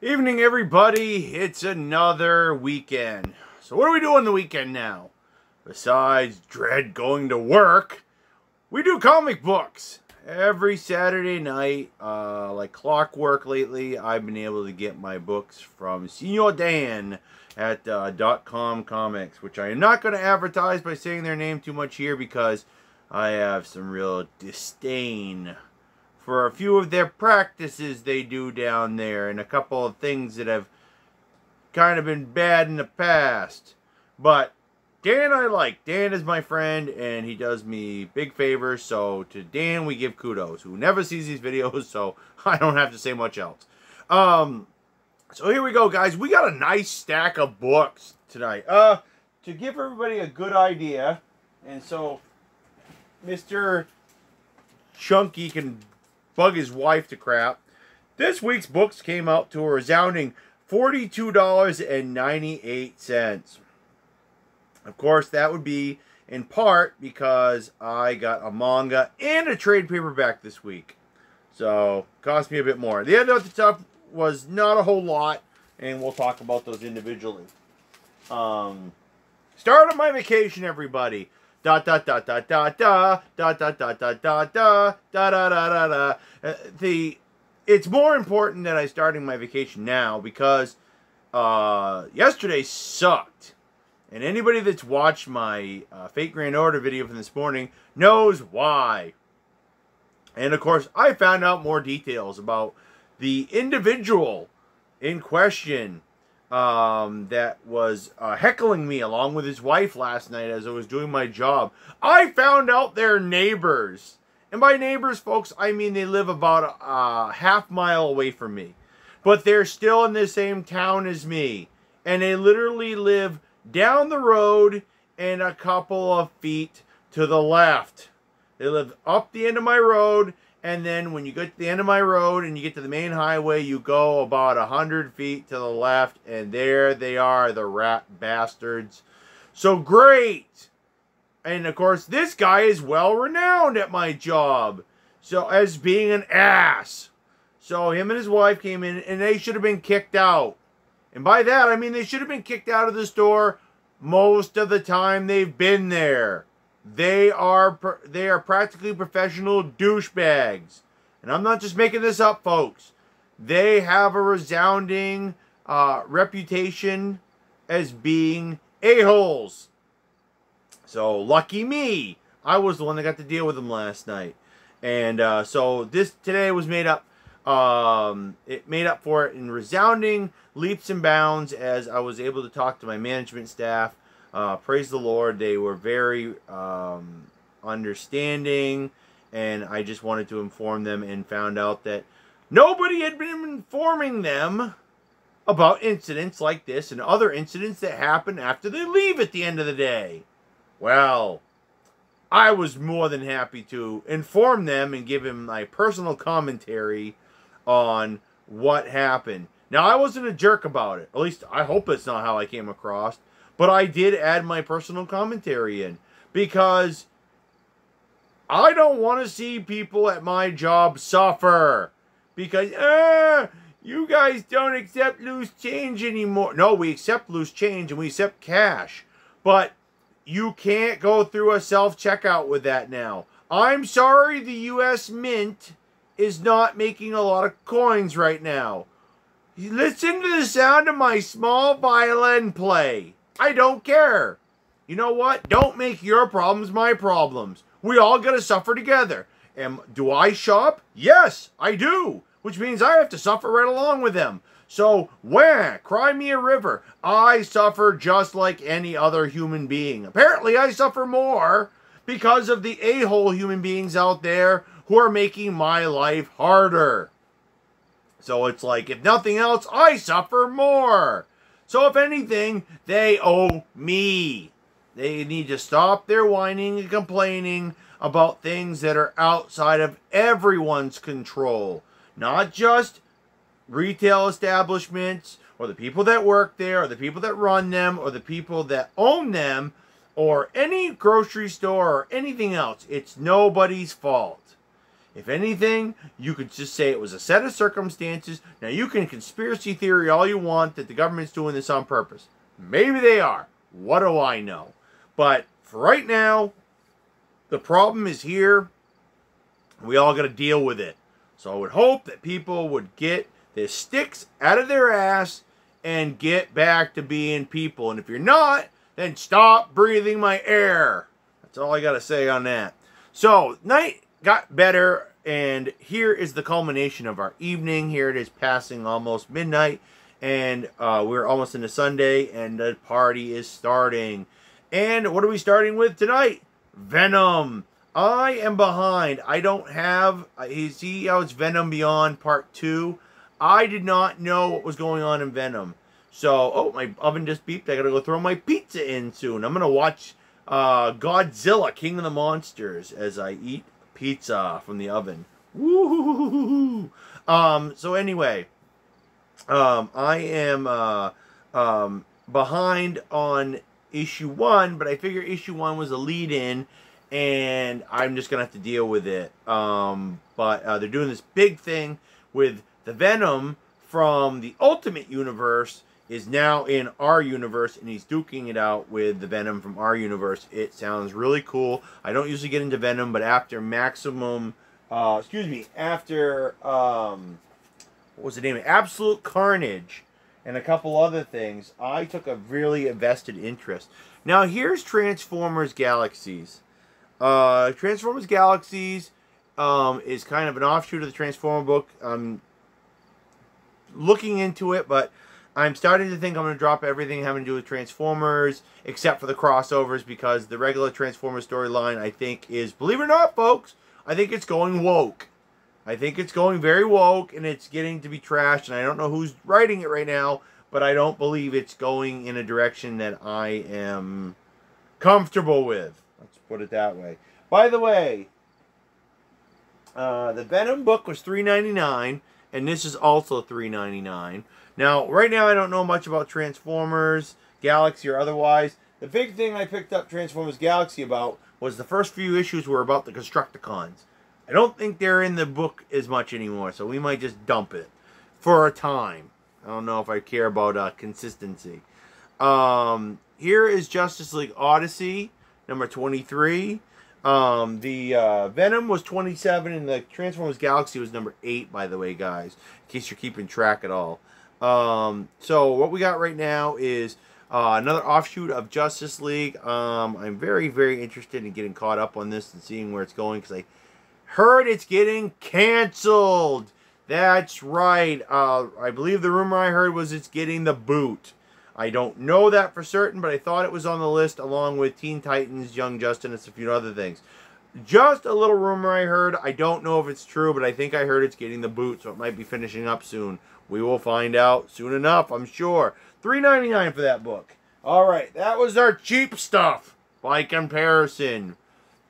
Evening, everybody. It's another weekend. So, what are we doing the weekend now? Besides dread going to work, we do comic books every Saturday night. Uh, like clockwork lately, I've been able to get my books from Senor Dan at uh, Dot Com Comics, which I am not going to advertise by saying their name too much here because I have some real disdain for a few of their practices they do down there and a couple of things that have kind of been bad in the past. But Dan I like. Dan is my friend and he does me big favors. So to Dan we give kudos. Who never sees these videos, so I don't have to say much else. Um so here we go guys. We got a nice stack of books tonight. Uh to give everybody a good idea and so Mr. Chunky can bug his wife to crap. This week's books came out to a resounding $42.98. Of course, that would be in part because I got a manga and a trade paperback this week. So, cost me a bit more. The other at the top was not a whole lot, and we'll talk about those individually. Um, start of my vacation, everybody da da da da da da da da da da da da da da da da da. The it's more important that I starting my vacation now because uh, yesterday sucked. And anybody that's watched my uh, Fate Grand Order video from this morning knows why. And of course, I found out more details about the individual in question um, that was uh, heckling me along with his wife last night as I was doing my job. I found out they're neighbors. And by neighbors, folks, I mean they live about a half mile away from me. But they're still in the same town as me. And they literally live down the road and a couple of feet to the left. They live up the end of my road and then when you get to the end of my road and you get to the main highway, you go about a hundred feet to the left, and there they are, the rat bastards. So great! And of course, this guy is well renowned at my job. So as being an ass. So him and his wife came in and they should have been kicked out. And by that I mean they should have been kicked out of the store most of the time they've been there. They are they are practically professional douchebags. And I'm not just making this up, folks. They have a resounding uh, reputation as being a-holes. So, lucky me. I was the one that got to deal with them last night. And uh, so this today was made up um, it made up for it in resounding leaps and bounds as I was able to talk to my management staff uh, praise the Lord, they were very um, understanding, and I just wanted to inform them and found out that nobody had been informing them about incidents like this and other incidents that happen after they leave at the end of the day. Well, I was more than happy to inform them and give him my personal commentary on what happened. Now, I wasn't a jerk about it. At least I hope it's not how I came across. But I did add my personal commentary in because I don't want to see people at my job suffer because uh, you guys don't accept loose change anymore. No, we accept loose change and we accept cash. But you can't go through a self-checkout with that now. I'm sorry the U.S. Mint is not making a lot of coins right now. Listen to the sound of my small violin play. I don't care. You know what? Don't make your problems my problems. We all got to suffer together. And do I shop? Yes, I do. Which means I have to suffer right along with them. So, wah, cry me a river. I suffer just like any other human being. Apparently, I suffer more because of the a-hole human beings out there who are making my life harder. So it's like, if nothing else, I suffer more. So if anything, they owe me. They need to stop their whining and complaining about things that are outside of everyone's control. Not just retail establishments or the people that work there or the people that run them or the people that own them or any grocery store or anything else. It's nobody's fault. If anything, you could just say it was a set of circumstances. Now, you can conspiracy theory all you want that the government's doing this on purpose. Maybe they are. What do I know? But for right now, the problem is here. We all got to deal with it. So I would hope that people would get their sticks out of their ass and get back to being people. And if you're not, then stop breathing my air. That's all I got to say on that. So, night got better, and here is the culmination of our evening. Here it is passing almost midnight, and uh, we're almost into Sunday, and the party is starting. And what are we starting with tonight? Venom. I am behind. I don't have. You see how it's Venom Beyond Part 2? I did not know what was going on in Venom. So, oh, my oven just beeped. I gotta go throw my pizza in soon. I'm gonna watch uh, Godzilla, King of the Monsters, as I eat pizza from the oven. Woo! Um, so anyway, um, I am uh, um, behind on issue one, but I figure issue one was a lead-in, and I'm just gonna have to deal with it. Um, but uh, they're doing this big thing with the Venom from the Ultimate Universe is now in our universe and he's duking it out with the Venom from our universe. It sounds really cool. I don't usually get into Venom, but after Maximum, uh, excuse me, after, um, what was the name? Absolute Carnage and a couple other things, I took a really invested interest. Now here's Transformers Galaxies. Uh, Transformers Galaxies um, is kind of an offshoot of the Transformer book. I'm looking into it, but I'm starting to think I'm going to drop everything having to do with Transformers, except for the crossovers, because the regular Transformers storyline, I think, is, believe it or not, folks, I think it's going woke. I think it's going very woke, and it's getting to be trashed, and I don't know who's writing it right now, but I don't believe it's going in a direction that I am comfortable with. Let's put it that way. By the way, uh, the Venom book was $3.99, and this is also $3.99. Now, right now I don't know much about Transformers, Galaxy, or otherwise. The big thing I picked up Transformers Galaxy about was the first few issues were about the Constructicons. I don't think they're in the book as much anymore, so we might just dump it for a time. I don't know if I care about uh, consistency. Um, here is Justice League Odyssey, number 23. Um, the uh, Venom was 27, and the Transformers Galaxy was number 8, by the way, guys, in case you're keeping track at all. Um, so what we got right now is uh, another offshoot of Justice League. Um, I'm very, very interested in getting caught up on this and seeing where it's going because I heard it's getting canceled. That's right. Uh, I believe the rumor I heard was it's getting the boot. I don't know that for certain, but I thought it was on the list along with Teen Titans, Young Justice, and a few other things. Just a little rumor I heard. I don't know if it's true, but I think I heard it's getting the boot, so it might be finishing up soon. We will find out soon enough, I'm sure. $3.99 for that book. All right, that was our cheap stuff by comparison.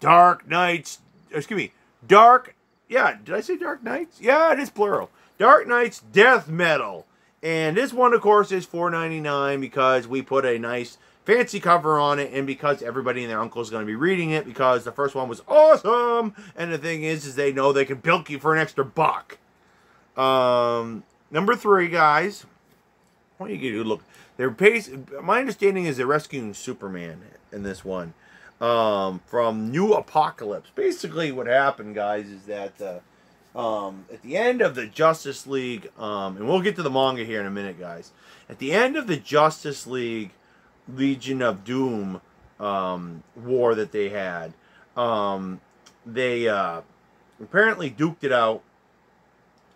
Dark Knights, excuse me, Dark, yeah, did I say Dark Knights? Yeah, it is plural. Dark Nights Death Metal. And this one, of course, is $4.99 because we put a nice fancy cover on it and because everybody and their uncle is going to be reading it because the first one was awesome. And the thing is, is they know they can bilk you for an extra buck. Um, Number three, guys. What you do? Look, they're pace. My understanding is they're rescuing Superman in this one um, from New Apocalypse. Basically, what happened, guys, is that uh, um, at the end of the Justice League, um, and we'll get to the manga here in a minute, guys. At the end of the Justice League Legion of Doom um, war that they had, um, they uh, apparently duked it out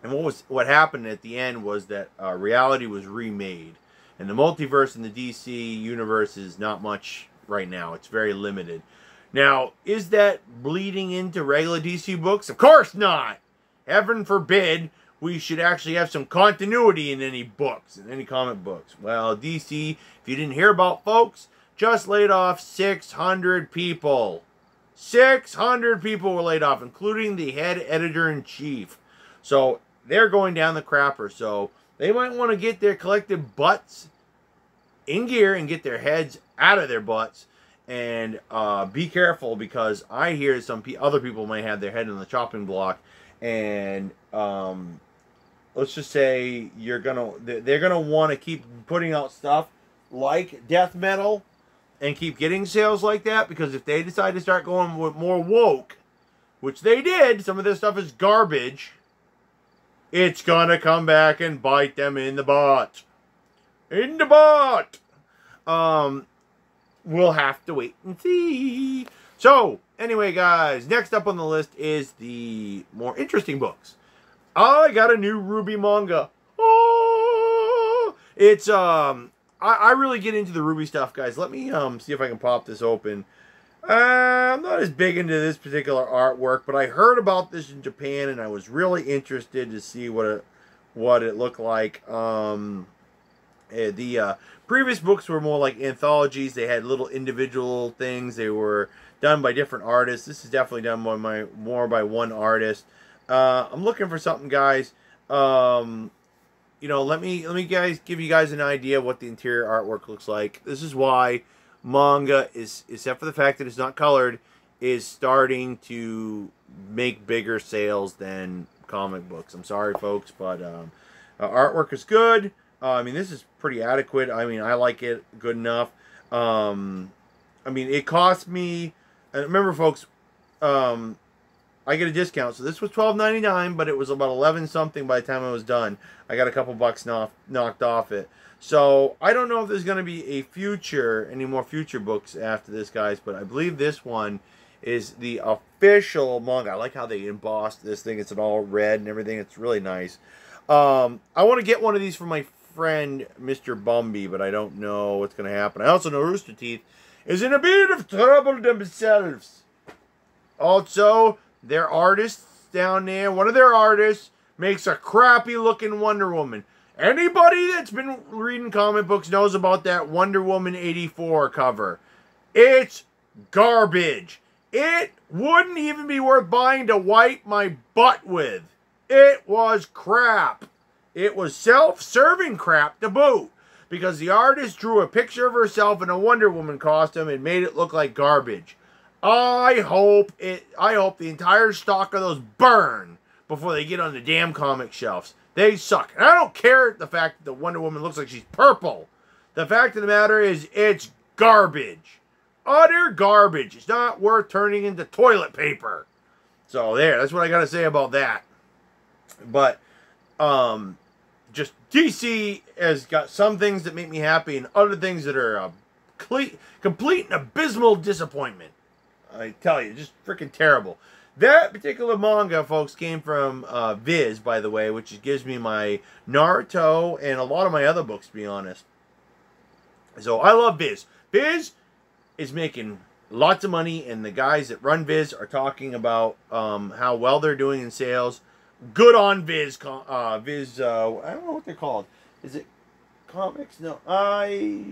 and what was what happened at the end was that uh, reality was remade, and the multiverse in the DC universe is not much right now. It's very limited. Now, is that bleeding into regular DC books? Of course not. Heaven forbid we should actually have some continuity in any books, in any comic books. Well, DC, if you didn't hear about folks, just laid off 600 people. 600 people were laid off, including the head editor in chief. So they're going down the crapper. So they might want to get their collective butts in gear and get their heads out of their butts and uh, be careful because I hear some other people may have their head in the chopping block and um, let's just say you're gonna they're gonna want to keep putting out stuff like death metal and keep getting sales like that because if they decide to start going with more woke, which they did, some of this stuff is garbage. It's gonna come back and bite them in the butt. In the butt. Um, we'll have to wait and see. So, anyway, guys, next up on the list is the more interesting books. I got a new RWBY manga. Oh, it's um, I, I really get into the RWBY stuff, guys. Let me um see if I can pop this open. Uh, I'm not as big into this particular artwork, but I heard about this in Japan, and I was really interested to see what it what it looked like. Um, eh, the uh, previous books were more like anthologies. They had little individual things. They were done by different artists. This is definitely done by my more by one artist. Uh, I'm looking for something, guys. Um, you know, let me let me guys give you guys an idea of what the interior artwork looks like. This is why manga is, except for the fact that it's not colored, is starting to make bigger sales than comic books. I'm sorry, folks, but um, uh, artwork is good. Uh, I mean, this is pretty adequate. I mean, I like it good enough. Um, I mean, it cost me. And remember, folks, um, I get a discount. So this was twelve ninety nine, but it was about eleven something by the time I was done. I got a couple bucks knocked knocked off it. So I don't know if there's going to be a future, any more future books after this, guys. But I believe this one is the official manga. I like how they embossed this thing. It's an all red and everything. It's really nice. Um, I want to get one of these for my friend Mr. Bumby, but I don't know what's going to happen. I also know Rooster Teeth is in a bit of trouble themselves. Also, their artists down there, one of their artists makes a crappy looking Wonder Woman. Anybody that's been reading comic books knows about that Wonder Woman 84 cover. It's garbage. It wouldn't even be worth buying to wipe my butt with. It was crap. It was self-serving crap to boot because the artist drew a picture of herself in a Wonder Woman costume and made it look like garbage. I hope it. I hope the entire stock of those burn before they get on the damn comic shelves. They suck. And I don't care the fact that the Wonder Woman looks like she's purple. The fact of the matter is, it's garbage. Utter garbage. It's not worth turning into toilet paper. So there, that's what I got to say about that. But, um, just DC has got some things that make me happy and other things that are a complete, complete and abysmal disappointment. I tell you, just freaking terrible. That particular manga, folks, came from uh, Viz, by the way, which gives me my Naruto and a lot of my other books, to be honest. So I love Viz. Viz is making lots of money, and the guys that run Viz are talking about um, how well they're doing in sales. Good on Viz. Uh, Viz, uh, I don't know what they're called. Is it comics? No, I.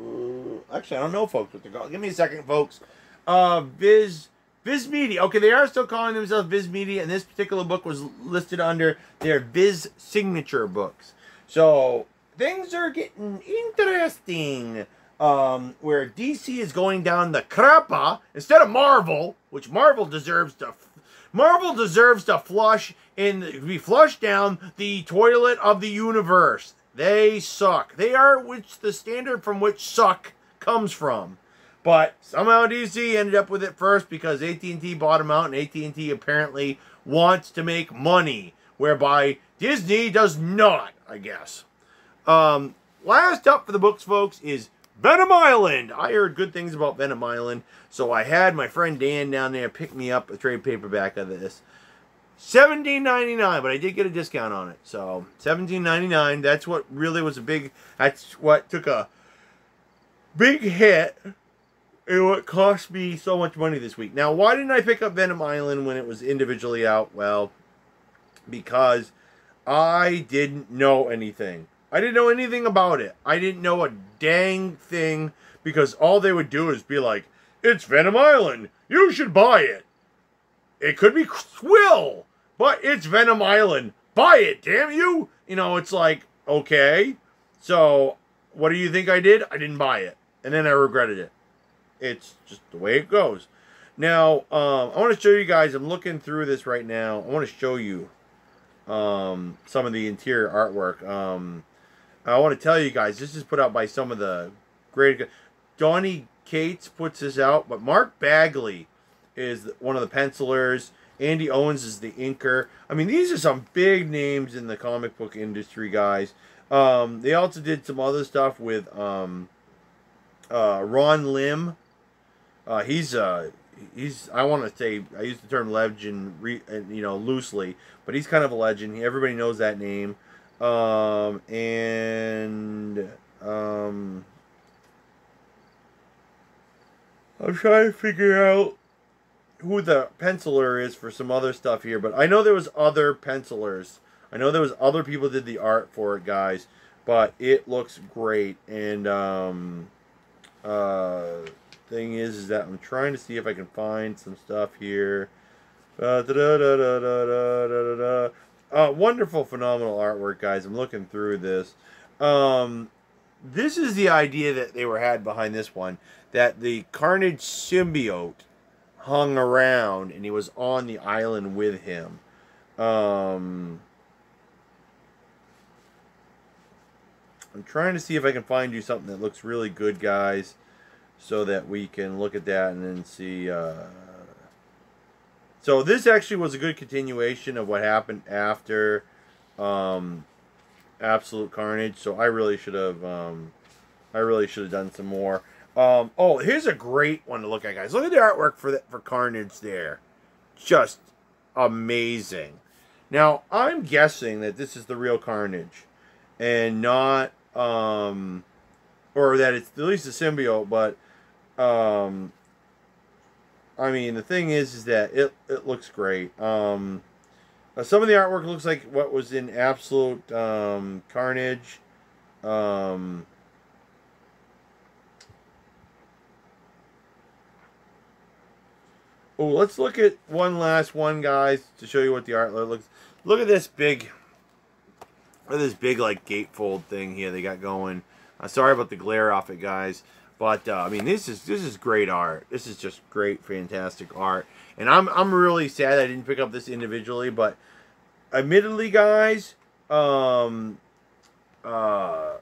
Uh, actually, I don't know, folks, what they're called. Give me a second, folks. Uh, Viz, Viz Media. Okay, they are still calling themselves Viz Media, and this particular book was listed under their Viz signature books. So things are getting interesting. Um, where DC is going down the crappa instead of Marvel, which Marvel deserves to. Marvel deserves to flush in, be flushed down the toilet of the universe. They suck. They are which the standard from which suck comes from. But somehow DC ended up with it first because AT&T bought them out, and AT&T apparently wants to make money, whereby Disney does not, I guess. Um, last up for the books, folks, is Venom Island. I heard good things about Venom Island, so I had my friend Dan down there pick me up a trade paperback of this. Seventeen ninety nine, but I did get a discount on it. So seventeen ninety nine. That's what really was a big. That's what took a big hit it what cost me so much money this week. Now, why didn't I pick up Venom Island when it was individually out? Well, because I didn't know anything. I didn't know anything about it. I didn't know a dang thing because all they would do is be like, it's Venom Island. You should buy it. It could be Swill, but it's Venom Island. Buy it, damn you. You know, it's like, okay. So, what do you think I did? I didn't buy it. And then I regretted it. It's just the way it goes. Now, um, I want to show you guys. I'm looking through this right now. I want to show you um, some of the interior artwork. Um, I want to tell you guys, this is put out by some of the great. Donny Cates puts this out, but Mark Bagley is one of the pencilers. Andy Owens is the inker. I mean, these are some big names in the comic book industry, guys. Um, they also did some other stuff with um, uh, Ron Lim. Uh, he's uh, he's I want to say I use the term legend, re, you know, loosely, but he's kind of a legend. Everybody knows that name. Um, and um, I'm trying to figure out who the penciler is for some other stuff here, but I know there was other pencilers. I know there was other people did the art for it, guys, but it looks great. And um, uh, thing is, is that I'm trying to see if I can find some stuff here. Uh, da -da -da -da -da -da -da -da. Uh, wonderful, phenomenal artwork, guys. I'm looking through this. Um, this is the idea that they were had behind this one that the Carnage symbiote hung around and he was on the island with him. Um, I'm trying to see if I can find you something that looks really good, guys, so that we can look at that and then see. Uh, so this actually was a good continuation of what happened after um, Absolute Carnage. So I really should have, um, I really should have done some more. Um, oh, here's a great one to look at, guys. Look at the artwork for the, for Carnage there, just amazing. Now I'm guessing that this is the real Carnage, and not, um, or that it's at least a symbiote. But, um, I mean, the thing is, is that it it looks great. Um, uh, some of the artwork looks like what was in Absolute um, Carnage. Um, oh, let's look at one last one, guys, to show you what the art looks. Look at this big, look at this big like gatefold thing here they got going. Uh, sorry about the glare off it, guys. But uh, I mean, this is this is great art. This is just great, fantastic art. And I'm I'm really sad I didn't pick up this individually, but admittedly, guys, um, uh,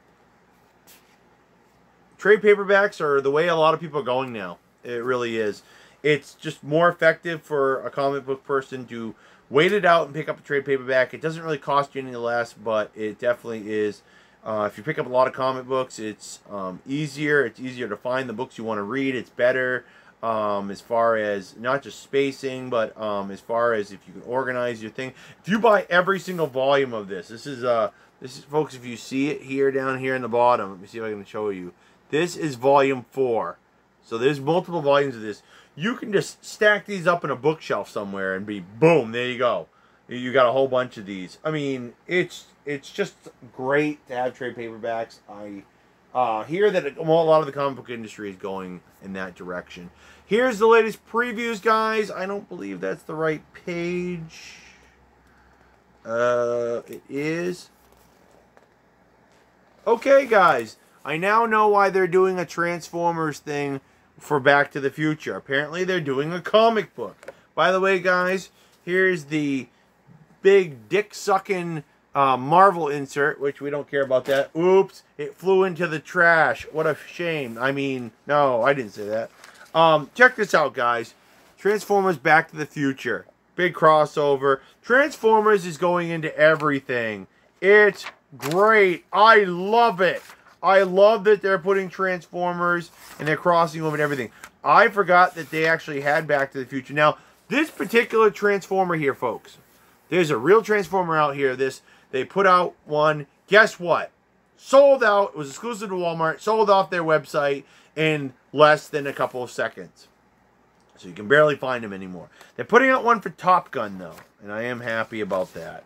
trade paperbacks are the way a lot of people are going now. It really is. It's just more effective for a comic book person to wait it out and pick up a trade paperback. It doesn't really cost you any less, but it definitely is uh, if you pick up a lot of comic books, it's um, easier. It's easier to find the books you want to read. It's better um, as far as not just spacing, but um, as far as if you can organize your thing. If you buy every single volume of this, this is uh, this is folks. If you see it here down here in the bottom, let me see if I can show you. This is volume four. So there's multiple volumes of this. You can just stack these up in a bookshelf somewhere and be boom. There you go. You got a whole bunch of these. I mean, it's it's just great to have trade paperbacks. I uh, hear that well, a lot of the comic book industry is going in that direction. Here's the latest previews, guys. I don't believe that's the right page. Uh, it is. Okay, guys. I now know why they're doing a Transformers thing for Back to the Future. Apparently, they're doing a comic book. By the way, guys, here's the big dick-sucking uh, Marvel insert, which we don't care about that. Oops, it flew into the trash. What a shame. I mean, no, I didn't say that. Um, check this out, guys. Transformers Back to the Future. Big crossover. Transformers is going into everything. It's great. I love it. I love that they're putting Transformers and they're crossing over and everything. I forgot that they actually had Back to the Future. Now, this particular Transformer here, folks, there's a real Transformer out here. This they put out one. Guess what? Sold out. It was exclusive to Walmart. Sold off their website in less than a couple of seconds. So you can barely find them anymore. They're putting out one for Top Gun, though. And I am happy about that.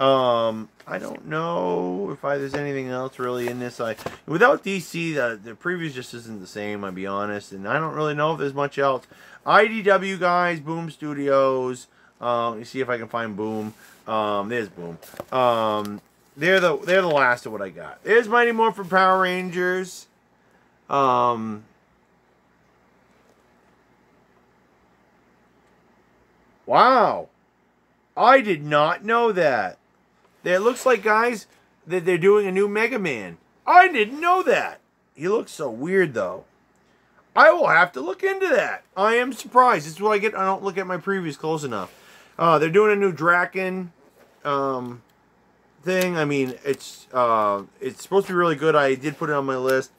Um, I don't know if I, there's anything else really in this. I without DC, the the previews just isn't the same. I'll be honest, and I don't really know if there's much else. IDW guys, Boom Studios. Um, let me see if I can find Boom. Um, there's Boom. Um, they're the they're the last of what I got. There's Mighty Morphin Power Rangers. Um, Wow. I did not know that. It looks like, guys, that they're doing a new Mega Man. I didn't know that. He looks so weird, though. I will have to look into that. I am surprised. This is what I get. I don't look at my previews close enough. Uh, they're doing a new Draken um, thing. I mean, it's uh, it's supposed to be really good. I did put it on my list.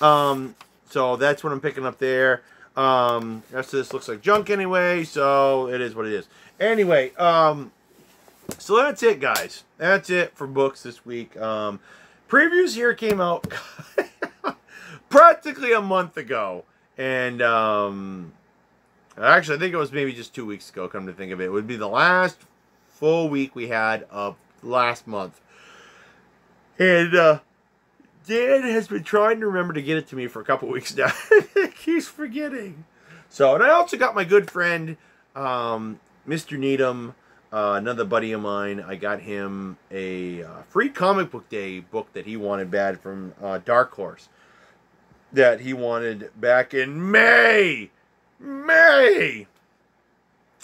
Um, so that's what I'm picking up there. Um, rest of this looks like junk anyway, so it is what it is. Anyway, um, so that's it, guys. That's it for books this week. Um, previews here came out practically a month ago. And um, actually, I think it was maybe just two weeks ago, come to think of it. It would be the last full week we had of last month. And uh, Dan has been trying to remember to get it to me for a couple weeks now. He's forgetting. So, and I also got my good friend, um, Mr. Needham, uh, another buddy of mine. I got him a uh, free comic book day book that he wanted bad from uh, Dark Horse that he wanted back in May. May!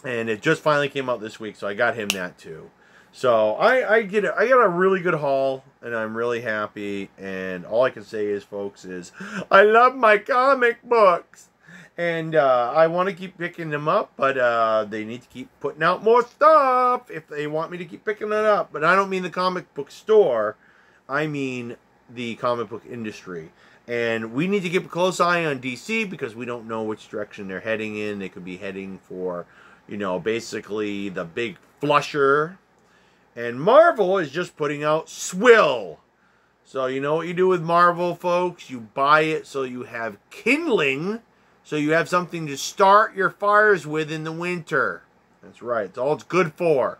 And it just finally came out this week, so I got him that too. So I, I get it. I got a really good haul, and I'm really happy. And all I can say is, folks, is I love my comic books, and uh, I want to keep picking them up, but uh, they need to keep putting out more stuff if they want me to keep picking it up. But I don't mean the comic book store. I mean the comic book industry. And we need to keep a close eye on DC because we don't know which direction they're heading in. They could be heading for, you know, basically the big flusher. And Marvel is just putting out Swill. So you know what you do with Marvel, folks? You buy it so you have kindling, so you have something to start your fires with in the winter. That's right. It's all it's good for.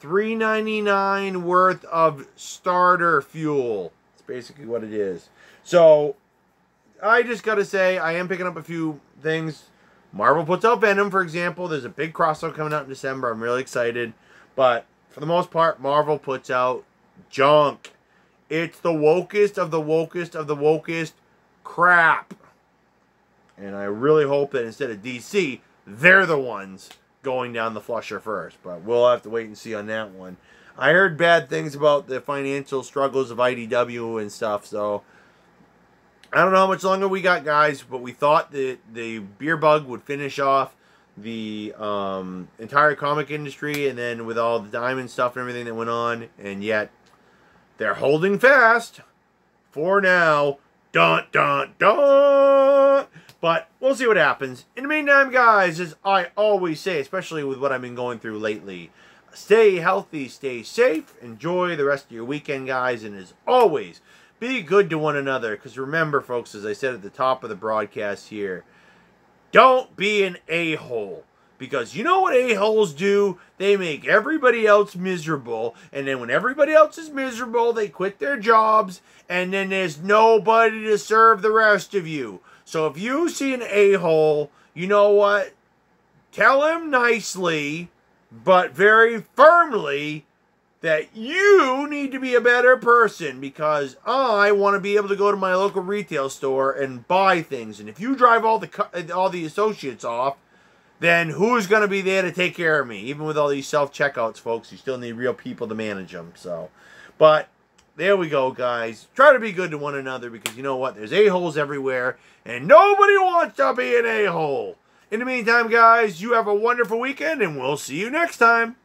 $3.99 worth of starter fuel. That's basically what it is. So I just got to say, I am picking up a few things. Marvel puts out Venom, for example. There's a big crossover coming out in December. I'm really excited. But for the most part, Marvel puts out junk. It's the wokest of the wokest of the wokest crap. And I really hope that instead of DC, they're the ones going down the flusher first. But we'll have to wait and see on that one. I heard bad things about the financial struggles of IDW and stuff, so I don't know how much longer we got, guys, but we thought that the beer bug would finish off the um, entire comic industry, and then with all the diamond stuff and everything that went on, and yet they're holding fast for now. Dun dun dun. But we'll see what happens. In the meantime, guys, as I always say, especially with what I've been going through lately, stay healthy, stay safe, enjoy the rest of your weekend, guys, and as always, be good to one another. Because remember, folks, as I said at the top of the broadcast here, don't be an a-hole. Because you know what a-holes do? They make everybody else miserable. And then when everybody else is miserable, they quit their jobs. And then there's nobody to serve the rest of you. So if you see an a-hole, you know what? Tell him nicely, but very firmly, that you need to be a better person because I want to be able to go to my local retail store and buy things. And if you drive all the all the associates off, then who's going to be there to take care of me? Even with all these self checkouts, folks, you still need real people to manage them. So, but there we go, guys. Try to be good to one another because you know what? There's a holes everywhere, and nobody wants to be an a hole. In the meantime, guys, you have a wonderful weekend, and we'll see you next time.